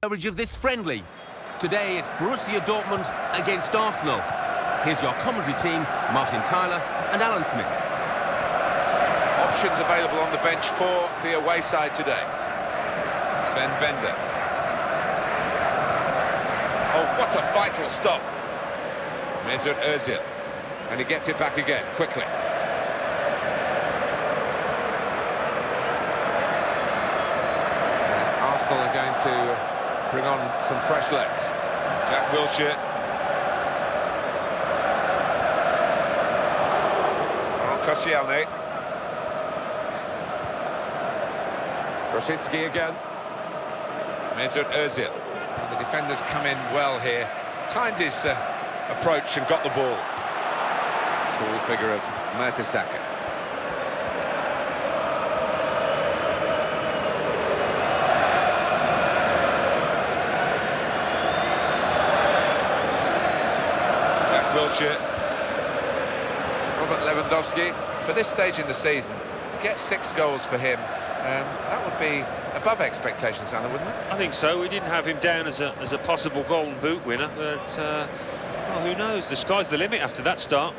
coverage of this friendly. Today it's Borussia Dortmund against Arsenal. Here's your commentary team, Martin Tyler and Alan Smith. Options available on the bench for the away side today. Sven Bender. Oh, what a vital stop. Mesut Ozil. And he gets it back again, quickly. And Arsenal are going to bring on some fresh legs. Jack Wilshere. Koscielny. Rosicky again. Mesut Ozil. The defenders come in well here. Timed his uh, approach and got the ball. Tall figure of Mertesacker. Wilshere. Robert Lewandowski, for this stage in the season, to get six goals for him, um, that would be above expectations, Alan, wouldn't it? I think so. We didn't have him down as a, as a possible Golden Boot winner, but uh, well, who knows? The sky's the limit after that start.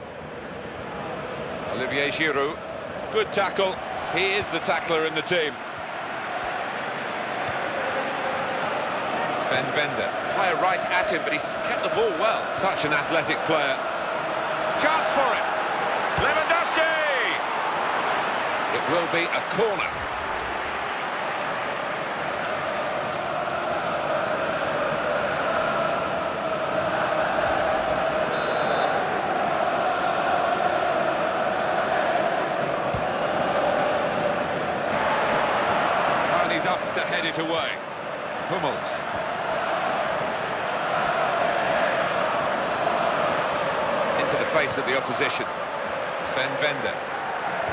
Olivier Giroud, good tackle. He is the tackler in the team. Sven Bender. Player right at him, but he's kept the ball well. Such an athletic player. Chance for it. Lewandowski! It will be a corner. And he's up to head it away. Hummels. Into the face of the opposition. Sven Bender.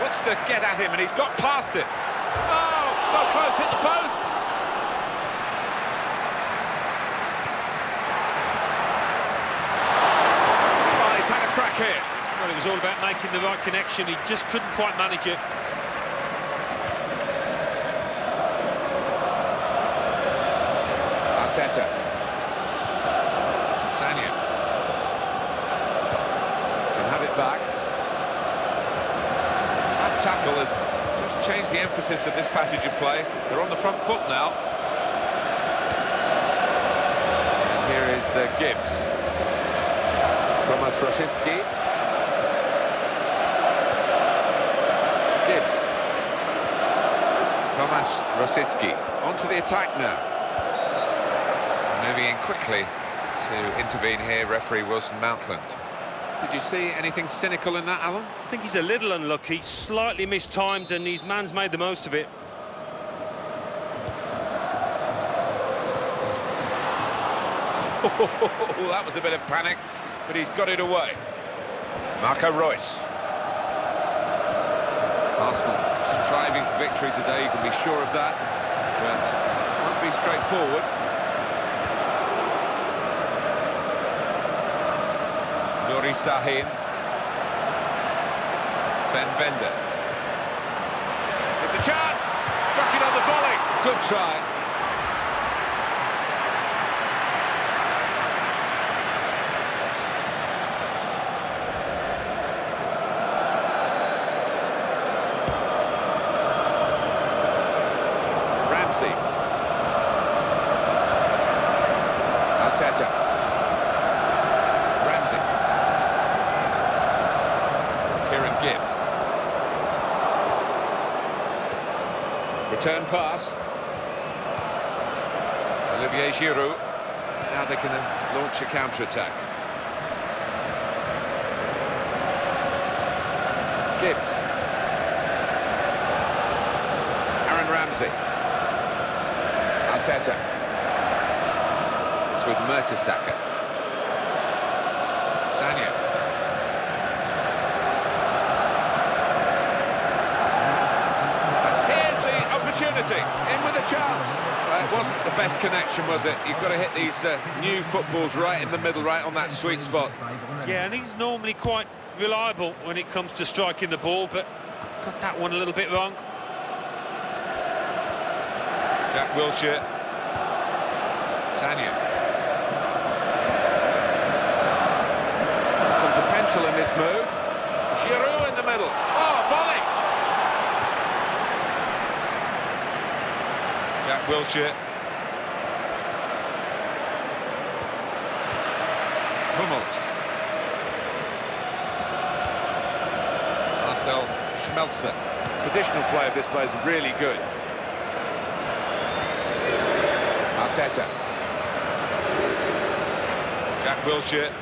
Wants to get at him and he's got past it. Oh, so close, hit the post. Oh, he's had a crack here. Well, it was all about making the right connection. He just couldn't quite manage it. Arteta. Sagna. Can have it back. That tackle has just changed the emphasis of this passage of play. They're on the front foot now. And here is uh, Gibbs. Thomas Rosicky. Gibbs. Thomas Rosicky. On to the attack now. Moving in quickly to intervene here, referee Wilson Mountland. Did you see anything cynical in that, Alan? I think he's a little unlucky, slightly mistimed, and his man's made the most of it. Oh, that was a bit of panic, but he's got it away. Marco Reus. Arsenal striving for victory today, you can be sure of that, but it won't be straightforward. Nuri Sahin. Sven Bender. There's a chance! Struck it on the volley. Good try. Ramsey. Arteta. Ramsey. Kieran Gibbs. Return pass. Olivier Giroud. Now they can uh, launch a counter-attack. Gibbs. Aaron Ramsey. Arteta. It's with Mertesacker. Sagna. Here's the opportunity. In with a chance. Uh, it wasn't the best connection, was it? You've got to hit these uh, new footballs right in the middle, right on that sweet spot. Yeah, and he's normally quite reliable when it comes to striking the ball, but got that one a little bit wrong. Jack Wilshere. Sagna. Some potential in this move. Giroud in the middle. Oh, volley! Jack Wilshere. Hummels. Marcel Schmelzer. Positional play of this player is really good. Arteta. Jack Wilshere.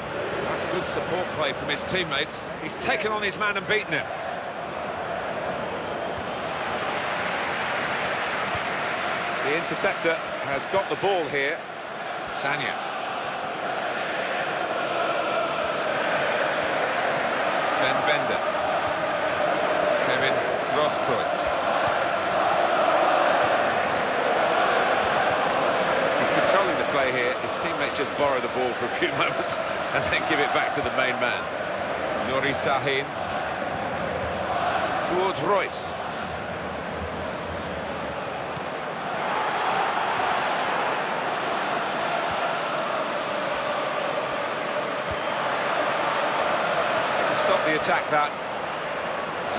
That's good support play from his teammates. He's taken on his man and beaten him. The interceptor has got the ball here. Sagna. Sven Bender. Kevin Grosskreutz. He's controlling the play here. His teammates just borrow the ball for a few moments and then give it back to the main man. Nuri Sahin. Towards Reus. Stop the attack that.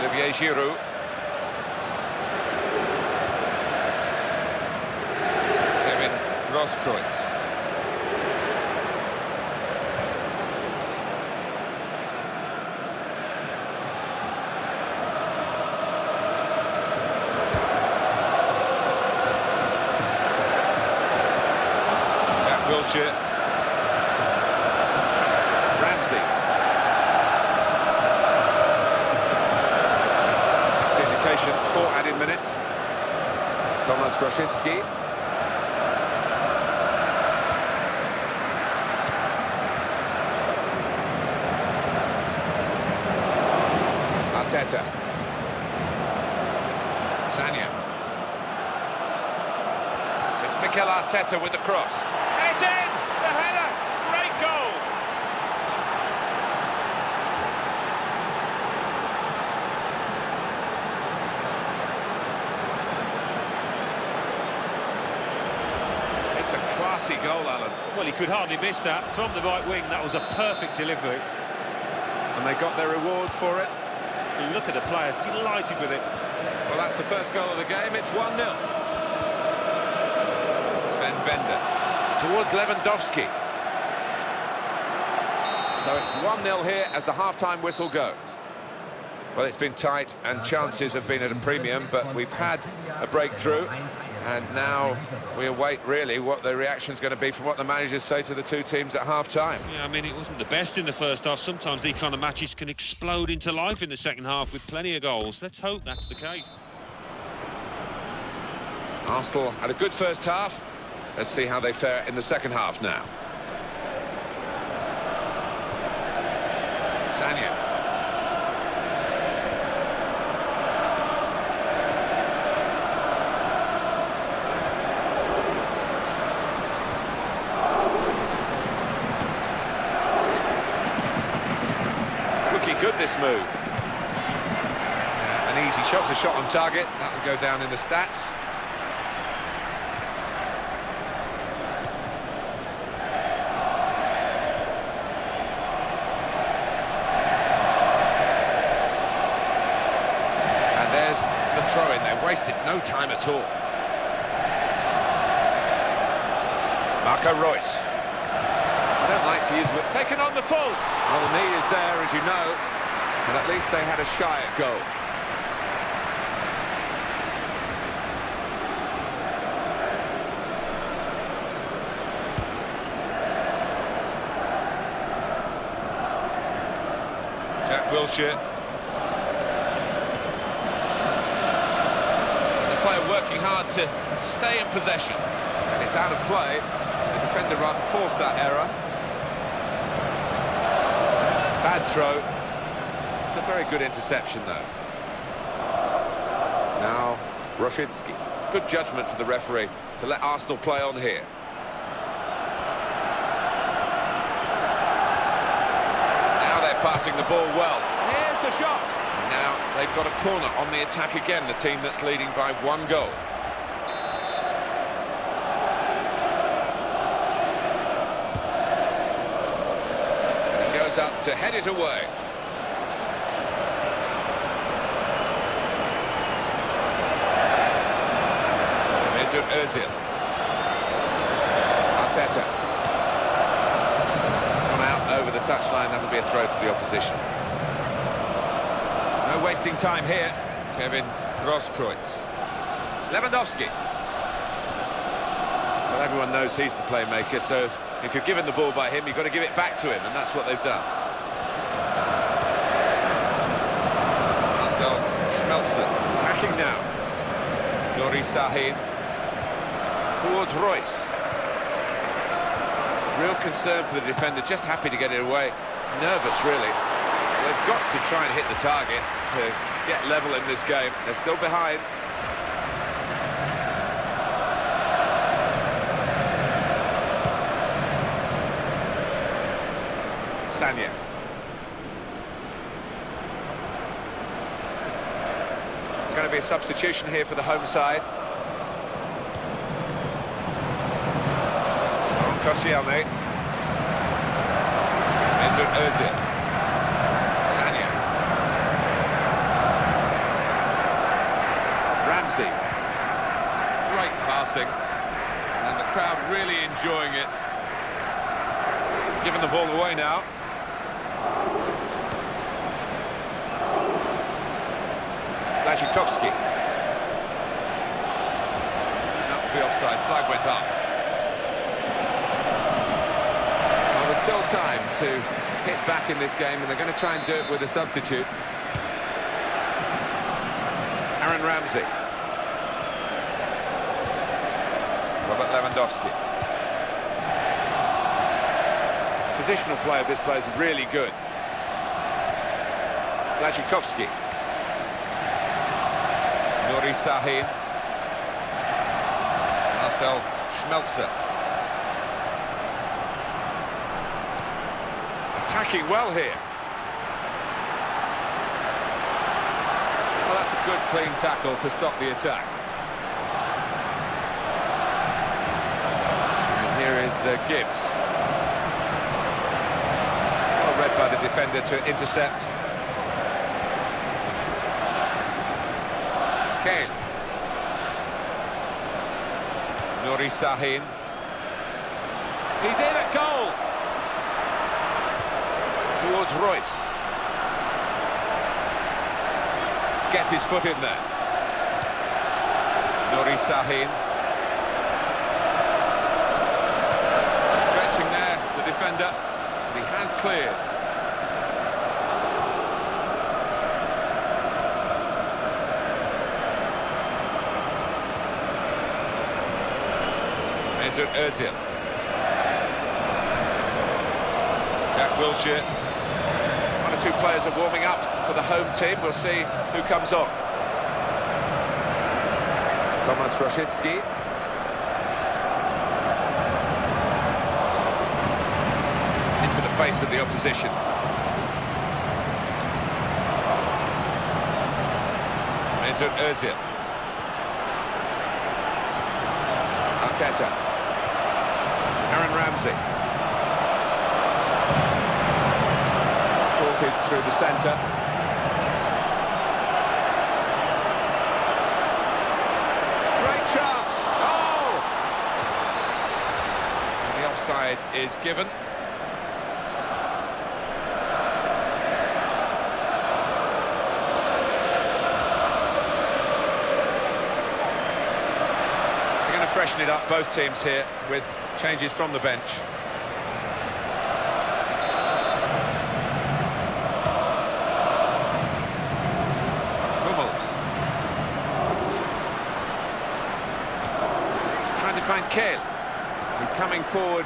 Olivier Giroud. Kevin Grosskreutz. Jack Wilshere. Ramsey. That's the indication for added minutes. Thomas Rosicky. Arteta. Sagna. It's Mikel Arteta with the cross. It's in! The header! Great goal! It's a classy goal, Alan. Well, he could hardly miss that. From the right wing, that was a perfect delivery. And they got their reward for it. Look at the player, delighted with it. Well, that's the first goal of the game. It's 1-0. Sven Bender towards Lewandowski. So it's 1-0 here as the half-time whistle goes. Well, it's been tight and chances have been at a premium, but we've had a breakthrough. And now we await, really, what the reaction is going to be from what the managers say to the two teams at half-time. Yeah, I mean, it wasn't the best in the first half. Sometimes these kind of matches can explode into life in the second half with plenty of goals. Let's hope that's the case. Arsenal had a good first half. Let's see how they fare in the second half now. Sagna. It's looking good, this move. Yeah, an easy shot, a shot on target. That will go down in the stats. And there's the throw-in. They wasted no time at all. Marco Reus. I don't like to use it. Taken on the full. Well, the knee is there, as you know. And at least they had a shy at goal. Jack Wilshere. The player working hard to stay in possession. And it's out of play. The defender rather forced that error. Bad throw. It's a very good interception, though. Now, Rosicky. Good judgment for the referee to let Arsenal play on here. Now they're passing the ball well. Here's the shot. Now they've got a corner on the attack again, the team that's leading by one goal. And he goes up to head it away. Arteta. Gone out over the touchline, that'll be a throw to the opposition. No wasting time here. Kevin Grosskreutz. Lewandowski. Well, everyone knows he's the playmaker, so if you're given the ball by him, you've got to give it back to him, and that's what they've done. Marcel Schmelzer attacking now. Nuri Sahin towards Reus. Real concern for the defender, just happy to get it away. Nervous, really. They've got to try and hit the target to get level in this game. They're still behind. Sagna. Going to be a substitution here for the home side. Koscielny. Mesut Ozil. Sagna. Ramsey. Great passing. And the crowd really enjoying it. Giving the ball away now. Błaszczykowski. That would be offside. Flag went up. Well, there's still time to hit back in this game, and they're going to try and do it with a substitute. Aaron Ramsey. Robert Lewandowski. Positional play of this player is really good. Błaszczykowski. Nuri Sahin. Marcel Schmelzer. Attacking well here. Well, that's a good, clean tackle to stop the attack. And here is uh, Gibbs. Well read by the defender to intercept. Kane. Nuri Sahin. He's in at goal. Towards Reus. Gets his foot in there. Nuri Sahin. Stretching there, the defender. He has cleared. Mesut Ozil. Jack Wilshere. Two players are warming up for the home team. We'll see who comes on. Thomas Rosicky. into the face of the opposition. Mesut Ozil. Arteta. Aaron Ramsey. Through the centre. Great chance. Oh! And the offside is given. They're going to freshen it up, both teams here, with changes from the bench. Hummels. To. He's coming forward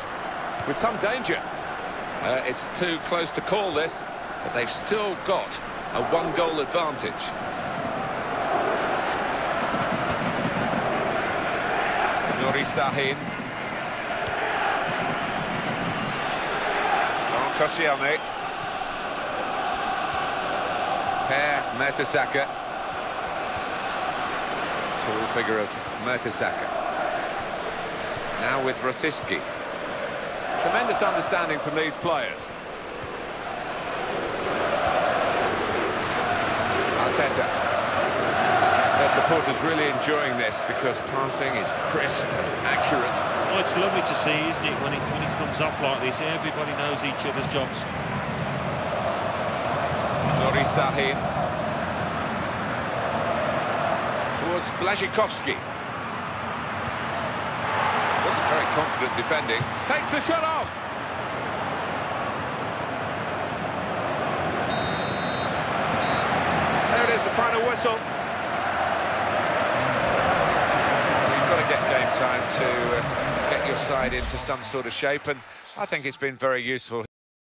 with some danger. Uh, it's too close to call this, but they've still got a one-goal advantage. Nuri Sahin. Koscielny. Per Mertesacker. Tall figure of Mertesacker. Now with Rosicky. Tremendous understanding from these players. Arteta. Their supporters really enjoying this because passing is crisp and accurate. Oh, it's lovely to see, isn't it, when it, when it comes off like this. Everybody knows each other's jobs. Nuri Sahin. Towards Błaszczykowski. Confident defending. Takes the shot off. There it is, the final whistle. You've got to get game time to uh, get your side into some sort of shape, and I think it's been very useful.